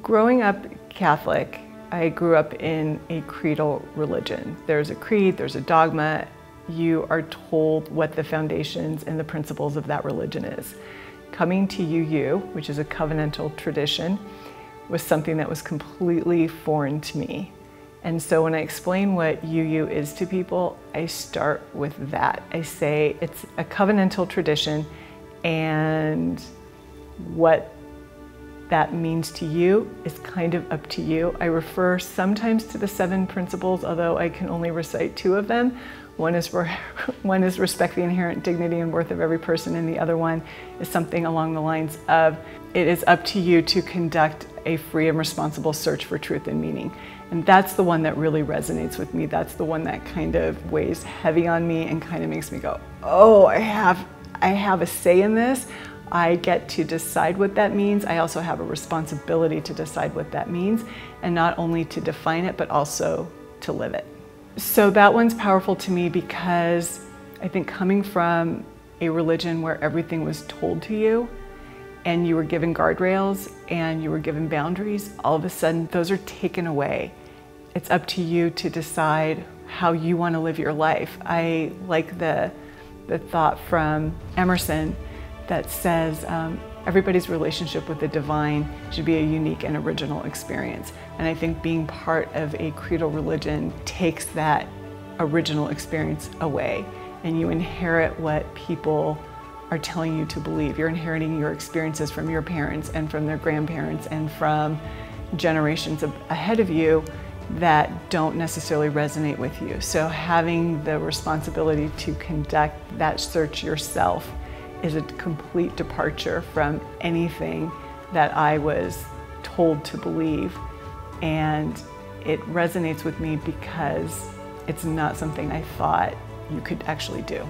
Growing up Catholic, I grew up in a creedal religion. There's a creed, there's a dogma. You are told what the foundations and the principles of that religion is. Coming to UU, which is a covenantal tradition, was something that was completely foreign to me. And so when I explain what UU is to people, I start with that. I say it's a covenantal tradition and what that means to you is kind of up to you. I refer sometimes to the seven principles, although I can only recite two of them. One is, one is respect the inherent dignity and worth of every person, and the other one is something along the lines of it is up to you to conduct a free and responsible search for truth and meaning. And that's the one that really resonates with me. That's the one that kind of weighs heavy on me and kind of makes me go, oh, I have, I have a say in this. I get to decide what that means. I also have a responsibility to decide what that means and not only to define it, but also to live it. So that one's powerful to me because I think coming from a religion where everything was told to you and you were given guardrails and you were given boundaries, all of a sudden those are taken away. It's up to you to decide how you want to live your life. I like the, the thought from Emerson that says um, everybody's relationship with the divine should be a unique and original experience. And I think being part of a creedal religion takes that original experience away and you inherit what people are telling you to believe. You're inheriting your experiences from your parents and from their grandparents and from generations ahead of you that don't necessarily resonate with you. So having the responsibility to conduct that search yourself is a complete departure from anything that I was told to believe. And it resonates with me because it's not something I thought you could actually do.